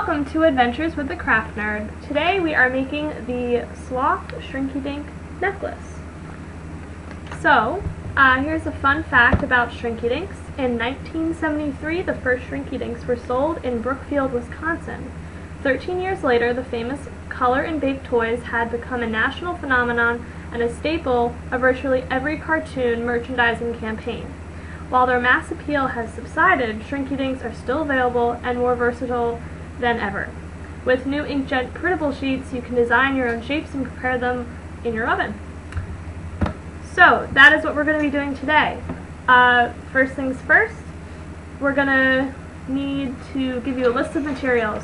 Welcome to Adventures with the Craft Nerd. Today we are making the Sloth Shrinky Dink necklace. So, uh, here's a fun fact about Shrinky Dinks. In 1973, the first Shrinky Dinks were sold in Brookfield, Wisconsin. Thirteen years later, the famous color and baked toys had become a national phenomenon and a staple of virtually every cartoon merchandising campaign. While their mass appeal has subsided, Shrinky Dinks are still available and more versatile than ever. With new inkjet printable sheets, you can design your own shapes and prepare them in your oven. So, that is what we're going to be doing today. Uh, first things first, we're going to need to give you a list of materials.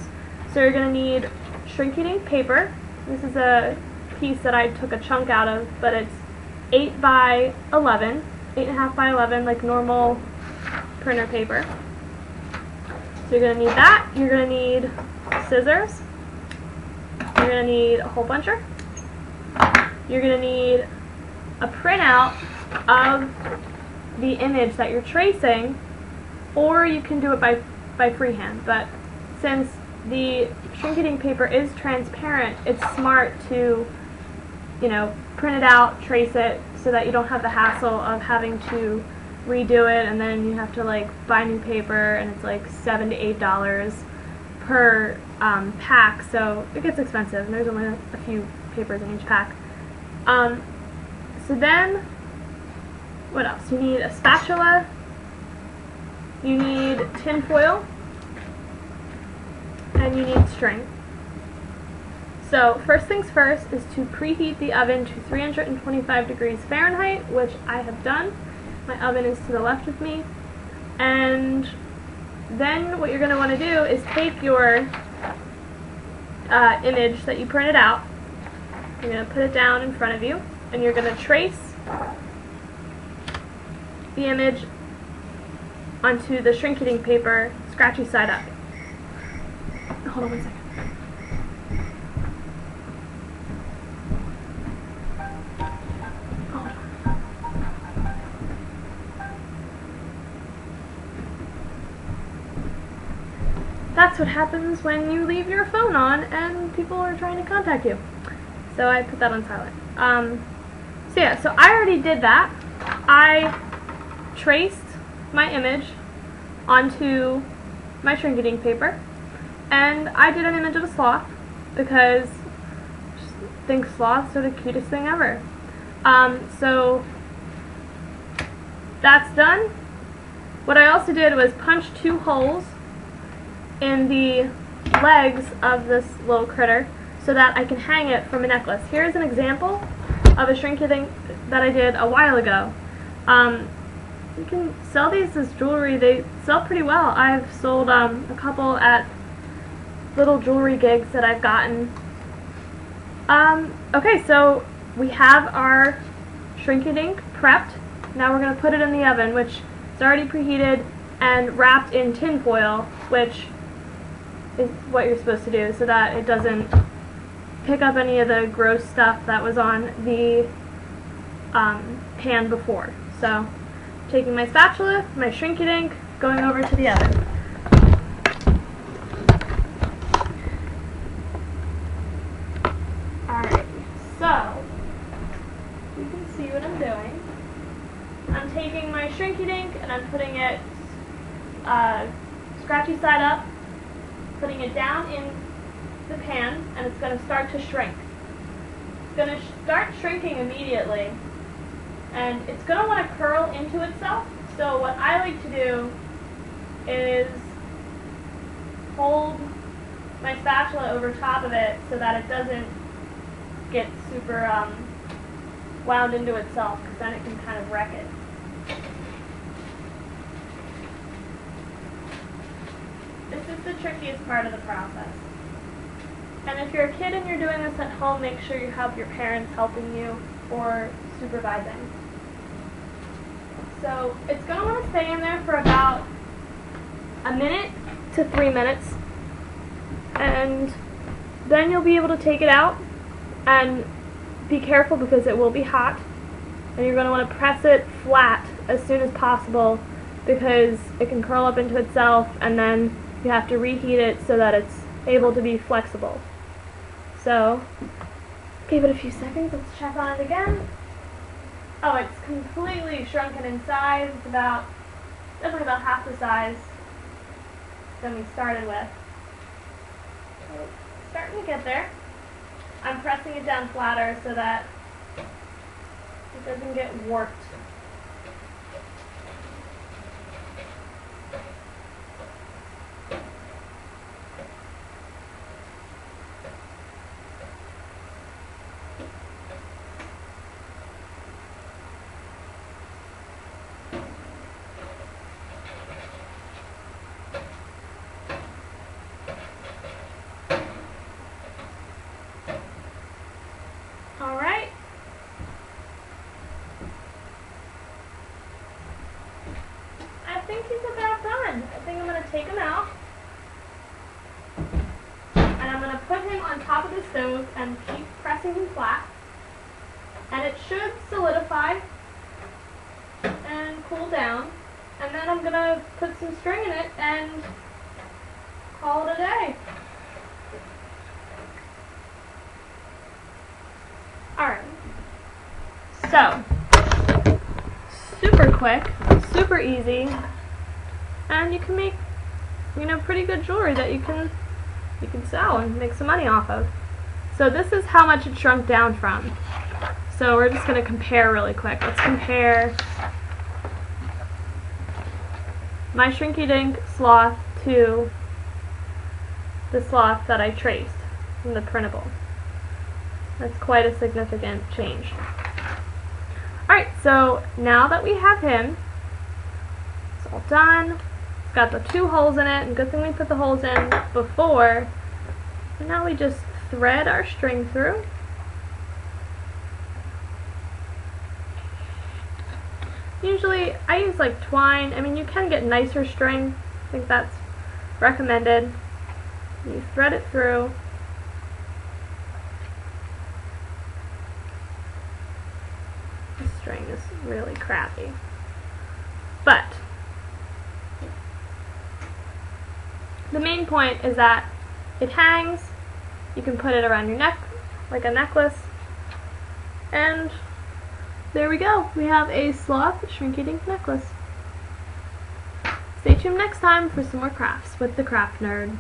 So you're going to need Shrinky Dink paper. This is a piece that I took a chunk out of, but it's 8 by 11, 8.5 by 11, like normal printer paper. So you're going to need that. You're going to need scissors. You're going to need a hole puncher. You're going to need a printout of the image that you're tracing, or you can do it by, by freehand. But since the Shrinky Dink paper is transparent, it's smart to, you know, print it out, trace it, so that you don't have the hassle of having to redo it and then you have to like buy new paper and it's like seven to eight dollars per um, pack so it gets expensive and there's only a few papers in each pack. Um, so then what else? You need a spatula. You need tin foil. And you need string. So first things first is to preheat the oven to 325 degrees Fahrenheit which I have done my oven is to the left of me. And then what you're going to want to do is take your uh, image that you printed out, you're going to put it down in front of you, and you're going to trace the image onto the Shrinky Dink paper, scratchy side up. Hold on one second. That's what happens when you leave your phone on and people are trying to contact you. So I put that on silent. Um, so yeah, so I already did that. I traced my image onto my Shrinky Dink paper and I did an image of a sloth because I think sloths are the cutest thing ever. Um, so that's done. What I also did was punch two holes in the legs of this little critter so that I can hang it from a necklace. Here's an example of a Shrinky Dink that I did a while ago. Um, you can sell these as jewelry. They sell pretty well. I've sold um, a couple at little jewelry gigs that I've gotten. Um, okay, so we have our Shrinky Dink prepped. Now we're going to put it in the oven, which is already preheated and wrapped in tin foil, which is what you're supposed to do so that it doesn't pick up any of the gross stuff that was on the um, pan before. So, taking my spatula, my Shrinky Dink, going over to the oven. Alright, so, you can see what I'm doing. I'm taking my Shrinky Dink and I'm putting it uh, scratchy side up putting it down in the pan, and it's going to start to shrink. It's going to sh start shrinking immediately, and it's going to want to curl into itself. So what I like to do is hold my spatula over top of it so that it doesn't get super um, wound into itself, because then it can kind of wreck it. This is the trickiest part of the process. And if you're a kid and you're doing this at home, make sure you have your parents helping you or supervising. So it's going to want to stay in there for about a minute to three minutes. And then you'll be able to take it out and be careful because it will be hot. And you're going to want to press it flat as soon as possible because it can curl up into itself and then you have to reheat it so that it's able to be flexible. So, give it a few seconds, let's check on it again. Oh, it's completely shrunken in size. It's about, definitely about half the size than we started with. So starting to get there. I'm pressing it down flatter so that it doesn't get warped. Alright. He's about done. I think I'm going to take him out. And I'm going to put him on top of the stove and keep pressing him flat. And it should solidify and cool down. And then I'm going to put some string in it and call it a day. Alright. So, super quick, super easy, and you can make, you know, pretty good jewelry that you can, you can sell and make some money off of. So this is how much it shrunk down from. So we're just going to compare really quick. Let's compare my Shrinky Dink sloth to the sloth that I traced from the printable. That's quite a significant change. Alright, so now that we have him, it's all done. Got the two holes in it, and good thing we put the holes in before. And now we just thread our string through. Usually, I use like twine. I mean, you can get nicer string. I think that's recommended. You thread it through. This string is really crappy. But, the point is that it hangs, you can put it around your neck like a necklace, and there we go. We have a sloth shrinky dink necklace. Stay tuned next time for some more crafts with the Craft Nerd.